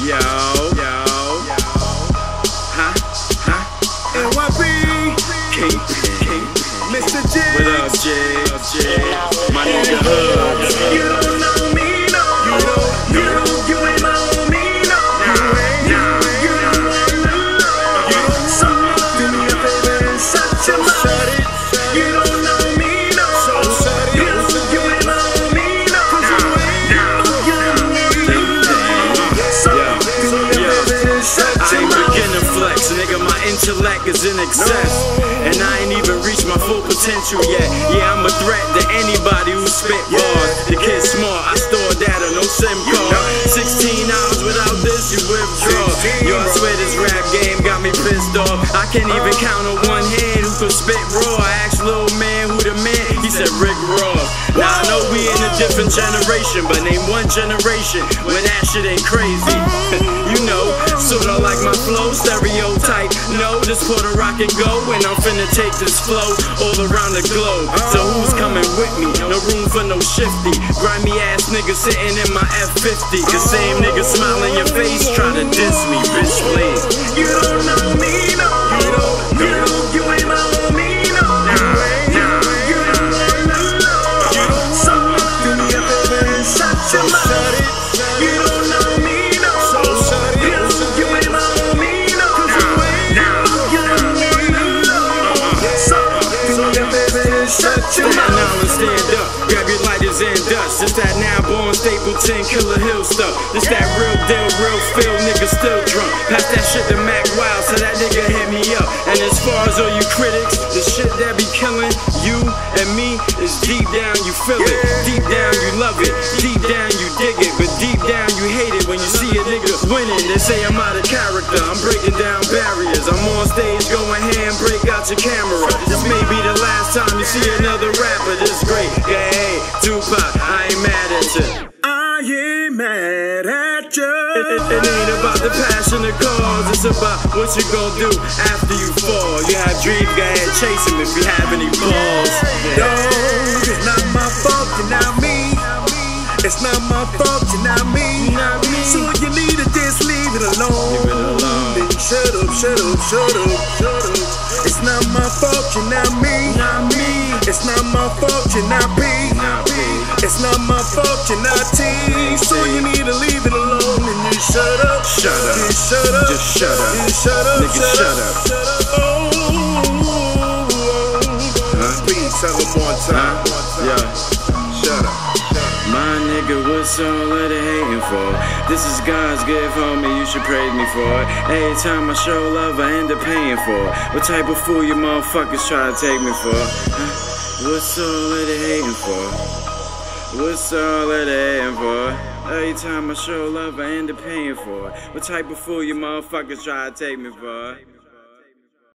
Yo, yo, huh, huh? NYP, Kingpen. Mr. J. What up, Jay? My nigga Hood. Intellect is in excess. And I ain't even reached my full potential yet. Yeah, I'm a threat to anybody who spit bars. The kid smart, I store data, no SIM card. 16 hours without this, you withdraw. Yo, I swear this rap game got me pissed off. I can't even count on one hand who could spit raw. I asked little man who the man, he said Rick Ross. Now I know we in a different generation, but name one generation when that shit ain't crazy. you know, sorta like my flow, stereotype. No, this Puerto Rock and go, and I'm finna take this flow all around the globe. So who's coming with me? No room for no shifty. Grimy ass nigga sitting in my F50. The same nigga smile in your face, try to diss me, bitch, please. You don't know me, no. You don't, you don't, you ain't know no. You ain't, you, It's that now born Stapleton Killer Hill stuff. It's that real deal, real feel, nigga still drunk. Pass that shit to Mac Wild so that nigga hit me up. And as far as all you critics, the shit that be killing you and me is deep down you feel it. Deep down you love it. Deep down you dig it. But deep down you hate it when you see a nigga winning. They say I'm out of character. I'm breaking down barriers. I'm on stage going ham, break out your camera. This may be the last time you see another rapper this great. Yeah, hey, Tupac, mad at you. I ain't mad at you. It, it, it ain't about the passion of cause, it's about what you gon' do after you fall. You have dreams, go ahead, chase 'em if you have any balls. No, it's not my fault, you're not me. It's not my fault, you're not me. Not me. So you need to just leave it alone. Leave it alone. Shut up, shut up, shut up, shut up. It's not my fault, you're not me. Not me. It's not my fault, you're not B. Not me. It's not my fault, you're not T. So you need to leave it alone and you shut up. Shut up. Just shut up. Just shut up. You shut up. Nigga, shut up. Shut up. Oh. oh, oh. Please tell them one time. Huh? Yeah. What's all of the hating for? This is God's gift, homie, you should praise me for it. Every time I show love, I end up paying for it. What type of fool you motherfuckers try to take me for? What's all of the hating for? What's all of the hating for? Every time I show love, I end up paying for it. What type of fool you motherfuckers try to take me for?